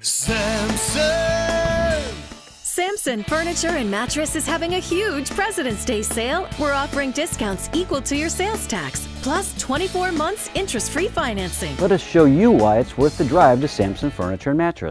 Samsen! Samsen Furniture and Mattress is having a huge President's Day sale. We're offering discounts equal to your sales tax, plus 24 months interest free financing. Let us show you why it's worth the drive to Samsen Furniture and Mattress.